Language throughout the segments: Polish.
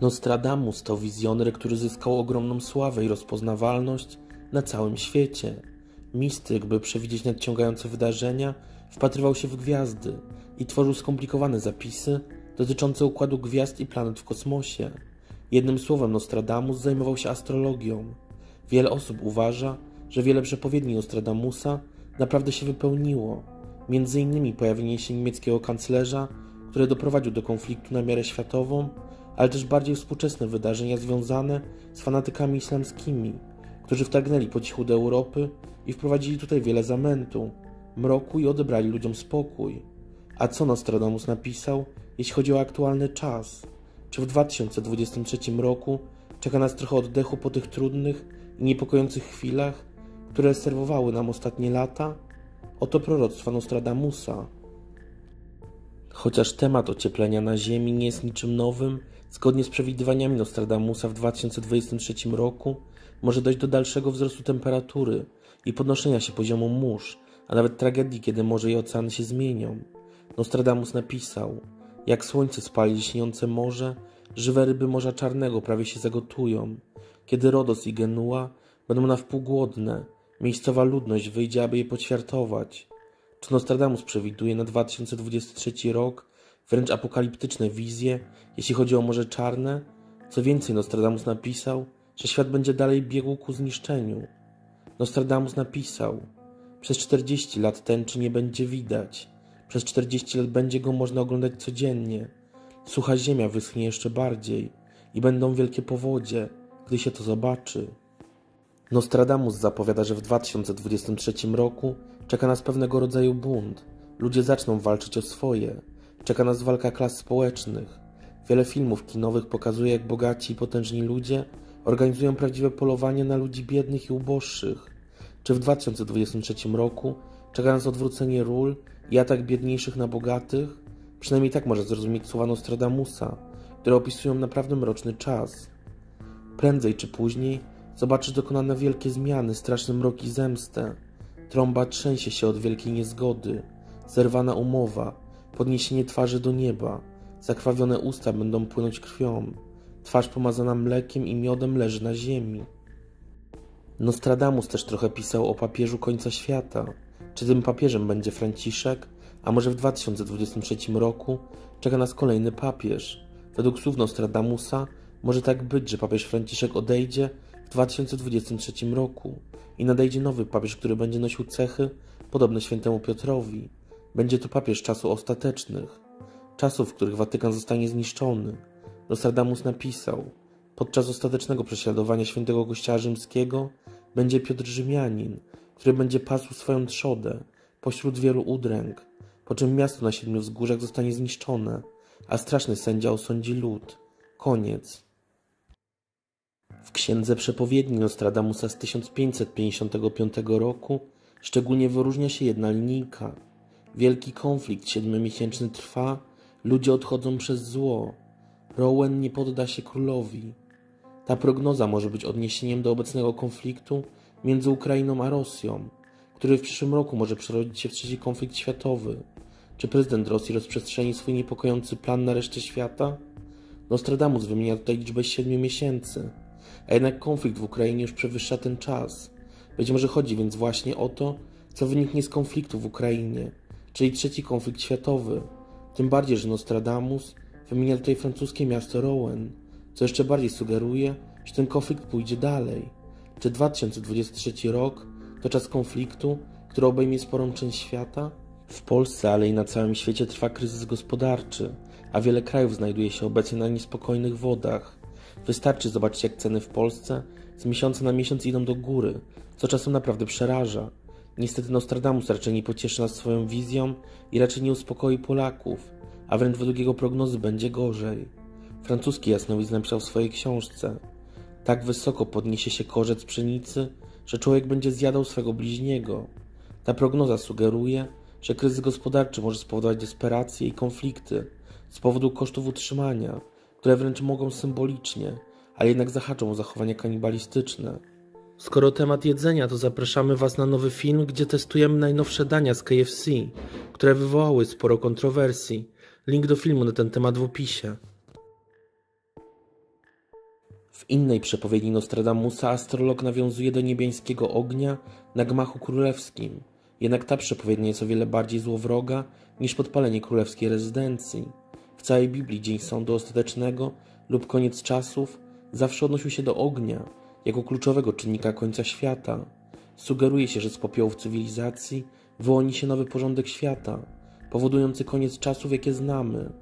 Nostradamus to wizjoner, który zyskał ogromną sławę i rozpoznawalność na całym świecie. Mistyk, by przewidzieć nadciągające wydarzenia, wpatrywał się w gwiazdy i tworzył skomplikowane zapisy dotyczące układu gwiazd i planet w kosmosie. Jednym słowem Nostradamus zajmował się astrologią. Wiele osób uważa, że wiele przepowiedni Nostradamusa naprawdę się wypełniło. Między innymi pojawienie się niemieckiego kanclerza, które doprowadził do konfliktu na miarę światową, ale też bardziej współczesne wydarzenia związane z fanatykami islamskimi, którzy wtargnęli po cichu do Europy i wprowadzili tutaj wiele zamętu, mroku i odebrali ludziom spokój. A co Nostradamus napisał, jeśli chodzi o aktualny czas? Czy w 2023 roku czeka nas trochę oddechu po tych trudnych i niepokojących chwilach, które serwowały nam ostatnie lata? Oto proroctwa Nostradamusa. Chociaż temat ocieplenia na Ziemi nie jest niczym nowym, zgodnie z przewidywaniami Nostradamusa w 2023 roku może dojść do dalszego wzrostu temperatury i podnoszenia się poziomu mórz, a nawet tragedii, kiedy morze i oceany się zmienią. Nostradamus napisał: Jak słońce spali lśniące morze, żywe ryby Morza Czarnego prawie się zagotują. Kiedy Rodos i Genua będą na wpół głodne, miejscowa ludność wyjdzie, aby je poćwiartować. Czy Nostradamus przewiduje na 2023 rok wręcz apokaliptyczne wizje, jeśli chodzi o Morze Czarne? Co więcej, Nostradamus napisał, że świat będzie dalej biegł ku zniszczeniu. Nostradamus napisał: Przez 40 lat tęczy nie będzie widać. Przez 40 lat będzie go można oglądać codziennie. Sucha ziemia wyschnie jeszcze bardziej i będą wielkie powodzie, gdy się to zobaczy. Nostradamus zapowiada, że w 2023 roku czeka nas pewnego rodzaju bunt. Ludzie zaczną walczyć o swoje. Czeka nas walka klas społecznych. Wiele filmów kinowych pokazuje, jak bogaci i potężni ludzie organizują prawdziwe polowanie na ludzi biednych i uboższych. Czy w 2023 roku czeka nas odwrócenie ról i atak biedniejszych na bogatych? Przynajmniej tak może zrozumieć słowa Nostradamusa, które opisują naprawdę mroczny czas. Prędzej czy później zobaczysz dokonane wielkie zmiany, straszny mrok i zemstę. Trąba trzęsie się od wielkiej niezgody, zerwana umowa, podniesienie twarzy do nieba, zakrwawione usta będą płynąć krwią, twarz pomazana mlekiem i miodem leży na ziemi. Nostradamus też trochę pisał o papieżu końca świata. Czy tym papieżem będzie Franciszek? A może w 2023 roku czeka nas kolejny papież? Według słów Nostradamusa może tak być, że papież Franciszek odejdzie w 2023 roku i nadejdzie nowy papież, który będzie nosił cechy podobne świętemu Piotrowi. Będzie to papież czasów ostatecznych, czasów, w których Watykan zostanie zniszczony. Nostradamus napisał: Podczas ostatecznego prześladowania świętego Kościoła Rzymskiego będzie Piotr Rzymianin, który będzie pasł swoją trzodę pośród wielu udręk, po czym miasto na siedmiu wzgórzach zostanie zniszczone, a straszny sędzia osądzi lud. Koniec. W księdze przepowiedni Nostradamusa z 1555 roku szczególnie wyróżnia się jedna linijka. Wielki konflikt siedmiomiesięczny trwa, ludzie odchodzą przez zło. Rowan nie podda się królowi. Ta prognoza może być odniesieniem do obecnego konfliktu między Ukrainą a Rosją, który w przyszłym roku może przerodzić się w trzeci konflikt światowy. Czy prezydent Rosji rozprzestrzeni swój niepokojący plan na resztę świata? Nostradamus wymienia tutaj liczbę siedmiu miesięcy, a jednak konflikt w Ukrainie już przewyższa ten czas. Być może chodzi więc właśnie o to, co wyniknie z konfliktu w Ukrainie, czyli trzeci konflikt światowy. Tym bardziej, że Nostradamus wymienia tutaj francuskie miasto Rouen, co jeszcze bardziej sugeruje, że ten konflikt pójdzie dalej. Czy 2023 rok to czas konfliktu, który obejmie sporą część świata? W Polsce, ale i na całym świecie trwa kryzys gospodarczy, a wiele krajów znajduje się obecnie na niespokojnych wodach. Wystarczy zobaczyć, jak ceny w Polsce z miesiąca na miesiąc idą do góry, co czasem naprawdę przeraża. Niestety Nostradamus raczej nie pocieszy nas swoją wizją i raczej nie uspokoi Polaków, a wręcz według jego prognozy będzie gorzej. Francuski jasnowidz napisał w swojej książce Tak wysoko podniesie się korzec pszenicy, że człowiek będzie zjadał swego bliźniego. Ta prognoza sugeruje, że kryzys gospodarczy może spowodować desperację i konflikty z powodu kosztów utrzymania, które wręcz mogą symbolicznie, ale jednak zahaczą o zachowania kanibalistyczne. Skoro temat jedzenia, to zapraszamy Was na nowy film, gdzie testujemy najnowsze dania z KFC, które wywołały sporo kontrowersji. Link do filmu na ten temat w opisie. W innej przepowiedni Nostradamusa astrolog nawiązuje do niebiańskiego ognia na gmachu królewskim. Jednak ta przepowiednia jest o wiele bardziej złowroga niż podpalenie królewskiej rezydencji. Całej Biblii dzień sądu ostatecznego lub koniec czasów zawsze odnosił się do ognia jako kluczowego czynnika końca świata. Sugeruje się, że z popiołów cywilizacji wyłoni się nowy porządek świata, powodujący koniec czasów, jakie znamy.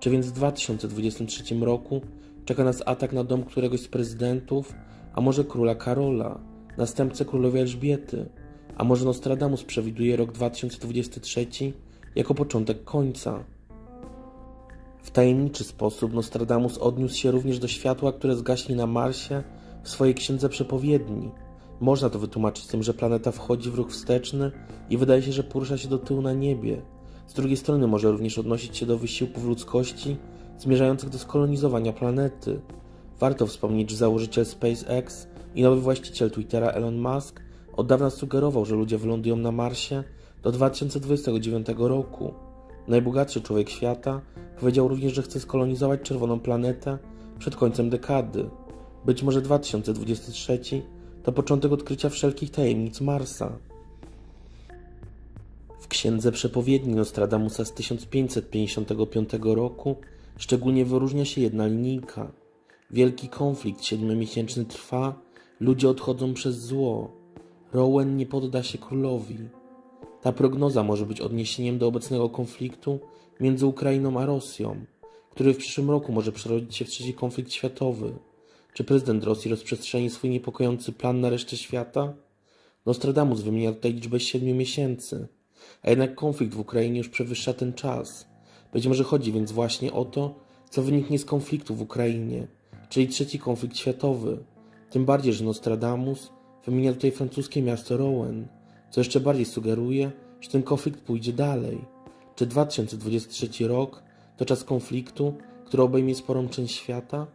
Czy więc w 2023 roku czeka nas atak na dom któregoś z prezydentów, a może króla Karola, następcę królowej Elżbiety, a może Nostradamus przewiduje rok 2023 jako początek końca. W tajemniczy sposób Nostradamus odniósł się również do światła, które zgaśnie na Marsie w swojej księdze przepowiedni. Można to wytłumaczyć tym, że planeta wchodzi w ruch wsteczny i wydaje się, że porusza się do tyłu na niebie. Z drugiej strony może również odnosić się do wysiłków ludzkości zmierzających do skolonizowania planety. Warto wspomnieć, że założyciel SpaceX i nowy właściciel Twittera Elon Musk od dawna sugerował, że ludzie wylądują na Marsie do 2029 roku. Najbogatszy człowiek świata powiedział również, że chce skolonizować czerwoną planetę przed końcem dekady. Być może 2023 to początek odkrycia wszelkich tajemnic Marsa. W księdze przepowiedni Nostradamusa z 1555 roku szczególnie wyróżnia się jedna linijka. Wielki konflikt siedmiomiesięczny trwa, ludzie odchodzą przez zło. Rowan nie podda się królowi. Ta prognoza może być odniesieniem do obecnego konfliktu między Ukrainą a Rosją, który w przyszłym roku może przerodzić się w trzeci konflikt światowy. Czy prezydent Rosji rozprzestrzeni swój niepokojący plan na resztę świata? Nostradamus wymienia tutaj liczbę siedmiu miesięcy, a jednak konflikt w Ukrainie już przewyższa ten czas. Być może chodzi więc właśnie o to, co wyniknie z konfliktu w Ukrainie, czyli trzeci konflikt światowy. Tym bardziej, że Nostradamus wymienia tutaj francuskie miasto Rouen, co jeszcze bardziej sugeruje, że ten konflikt pójdzie dalej. Czy 2023 rok to czas konfliktu, który obejmie sporą część świata?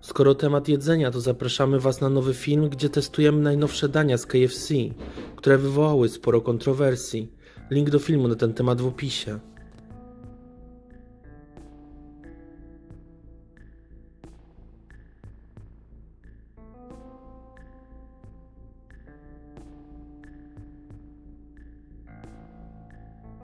Skoro temat jedzenia, to zapraszamy Was na nowy film, gdzie testujemy najnowsze dania z KFC, które wywołały sporo kontrowersji. Link do filmu na ten temat w opisie.